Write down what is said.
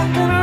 I can